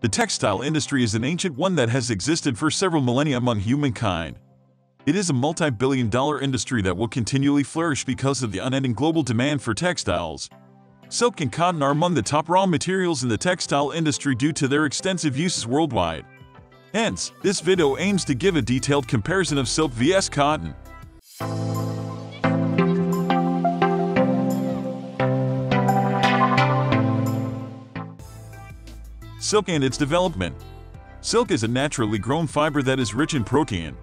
The textile industry is an ancient one that has existed for several millennia among humankind. It is a multi-billion dollar industry that will continually flourish because of the unending global demand for textiles. Silk and cotton are among the top raw materials in the textile industry due to their extensive uses worldwide. Hence, this video aims to give a detailed comparison of silk vs cotton. Silk and its development. Silk is a naturally grown fiber that is rich in protein.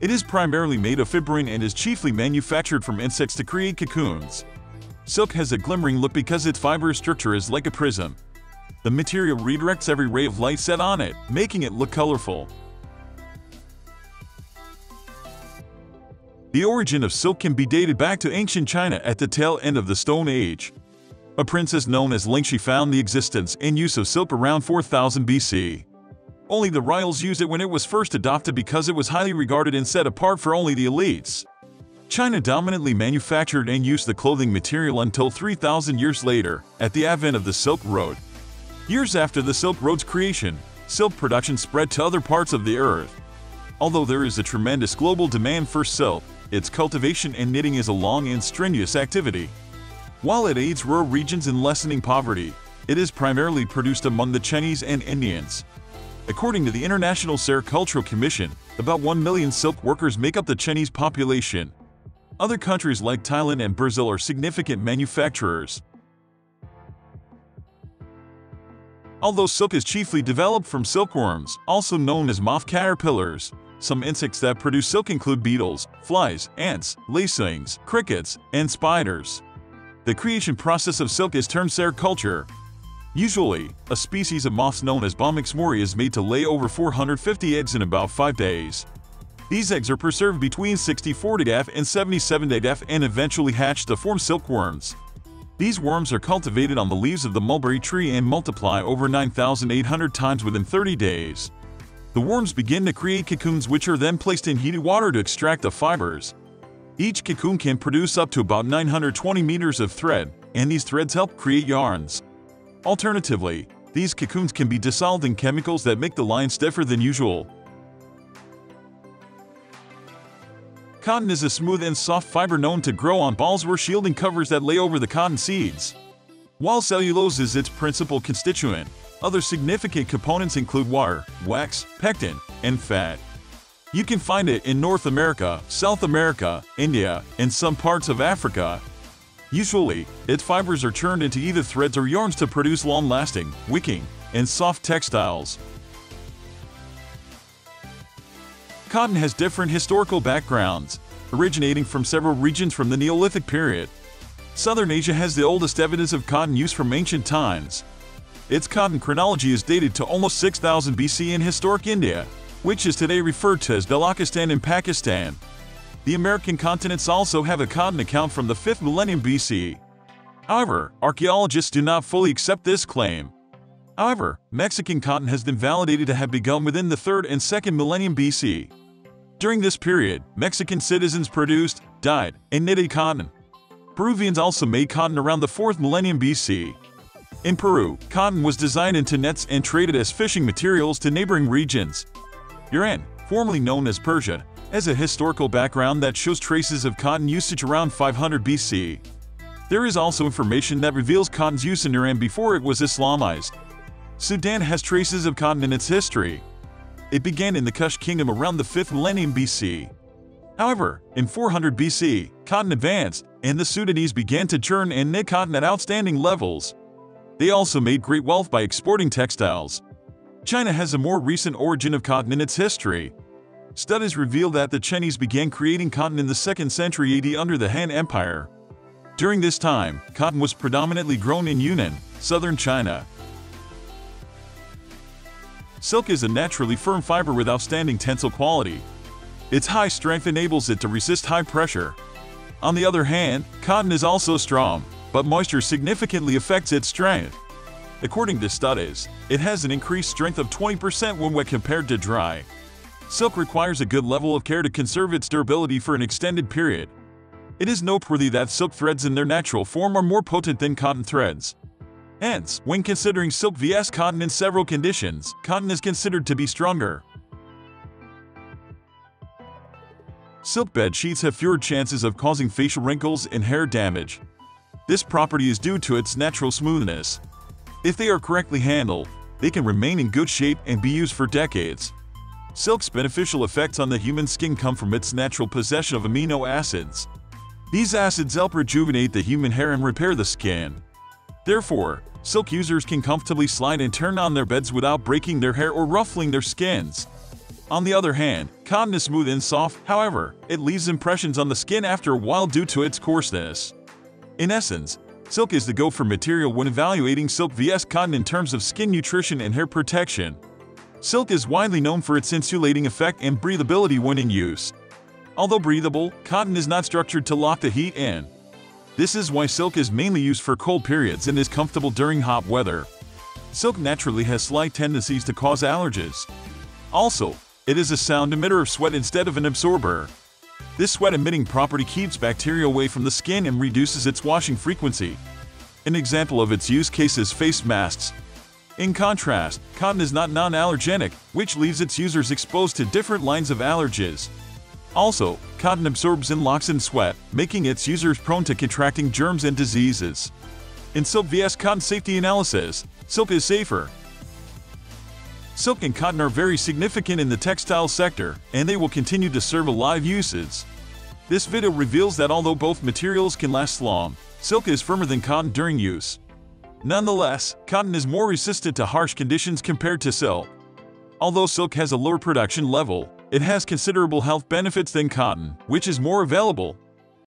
It is primarily made of fibroin and is chiefly manufactured from insects to create cocoons. Silk has a glimmering look because its fiber structure is like a prism. The material redirects every ray of light set on it, making it look colorful. The origin of silk can be dated back to ancient China at the tail end of the Stone Age. A princess known as Lingxi found the existence and use of silk around 4000 BC. Only the royals used it when it was first adopted because it was highly regarded and set apart for only the elites. China dominantly manufactured and used the clothing material until 3,000 years later, at the advent of the Silk Road. Years after the Silk Road's creation, silk production spread to other parts of the earth. Although there is a tremendous global demand for silk, its cultivation and knitting is a long and strenuous activity. While it aids rural regions in lessening poverty, it is primarily produced among the Chinese and Indians. According to the International Sericultural Commission, about 1 million silk workers make up the Chinese population. Other countries like Thailand and Brazil are significant manufacturers. Although silk is chiefly developed from silkworms, also known as moth caterpillars, some insects that produce silk include beetles, flies, ants, lacewings, crickets, and spiders. The creation process of silk is termed sericulture. Usually, a species of moths known as Bombyx mori is made to lay over 450 eggs in about 5 days. These eggs are preserved between 64 days and 77 days and eventually hatch to form silkworms. These worms are cultivated on the leaves of the mulberry tree and multiply over 9,800 times within 30 days. The worms begin to create cocoons which are then placed in heated water to extract the fibers. Each cocoon can produce up to about 920 meters of thread, and these threads help create yarns. Alternatively, these cocoons can be dissolved in chemicals that make the line stiffer than usual. Cotton is a smooth and soft fiber known to grow on balls or shielding covers that lay over the cotton seeds. While cellulose is its principal constituent, other significant components include water, wax, pectin, and fat. You can find it in North America, South America, India, and some parts of Africa. Usually, its fibers are turned into either threads or yarns to produce long-lasting, wicking, and soft textiles. Cotton has different historical backgrounds, originating from several regions from the Neolithic period. Southern Asia has the oldest evidence of cotton use from ancient times. Its cotton chronology is dated to almost 6000 BC in historic India, which is today referred to as Balochistan in Pakistan. The American continents also have a cotton account from the 5th millennium BC. However, archaeologists do not fully accept this claim. However, Mexican cotton has been validated to have begun within the 3rd and 2nd millennium BC. During this period, Mexican citizens produced, dyed, and knitted cotton. Peruvians also made cotton around the 4th millennium BC. In Peru, cotton was designed into nets and traded as fishing materials to neighboring regions. Iran, formerly known as Persia, has a historical background that shows traces of cotton usage around 500 BC. There is also information that reveals cotton's use in Iran before it was Islamized. Sudan has traces of cotton in its history. It began in the Kush kingdom around the 5th millennium BC. However, in 400 BC, cotton advanced, and the Sudanese began to churn and knit cotton at outstanding levels. They also made great wealth by exporting textiles. China has a more recent origin of cotton in its history. Studies reveal that the Chinese began creating cotton in the 2nd century AD under the Han Empire. During this time, cotton was predominantly grown in Yunnan, southern China. Silk is a naturally firm fiber with outstanding tensile quality. Its high strength enables it to resist high pressure. On the other hand, cotton is also strong, but moisture significantly affects its strength. According to studies, it has an increased strength of 20% when wet compared to dry. Silk requires a good level of care to conserve its durability for an extended period. It is noteworthy that silk threads in their natural form are more potent than cotton threads. Hence, when considering silk vs cotton in several conditions, cotton is considered to be stronger. Silk bed sheets have fewer chances of causing facial wrinkles and hair damage. This property is due to its natural smoothness. If they are correctly handled, they can remain in good shape and be used for decades. Silk's beneficial effects on the human skin come from its natural possession of amino acids. These acids help rejuvenate the human hair and repair the skin. Therefore, silk users can comfortably slide and turn on their beds without breaking their hair or ruffling their skins. On the other hand, cotton is smooth and soft, however, it leaves impressions on the skin after a while due to its coarseness. In essence, silk is the go-for material when evaluating silk vs cotton in terms of skin nutrition and hair protection. Silk is widely known for its insulating effect and breathability when in use. Although breathable, cotton is not structured to lock the heat in. This is why silk is mainly used for cold periods and is comfortable during hot weather. Silk naturally has slight tendencies to cause allergies. Also, it is a sound emitter of sweat instead of an absorber. This sweat-emitting property keeps bacteria away from the skin and reduces its washing frequency. An example of its use case is face masks. In contrast, cotton is not non-allergenic, which leaves its users exposed to different lines of allergies. Also, cotton absorbs and locks in sweat, making its users prone to contracting germs and diseases. In Silk vs Cotton Safety Analysis, silk is safer. Silk and cotton are very significant in the textile sector, and they will continue to serve a live uses. This video reveals that although both materials can last long, silk is firmer than cotton during use. Nonetheless, cotton is more resistant to harsh conditions compared to silk. Although silk has a lower production level, it has considerable health benefits than cotton, which is more available,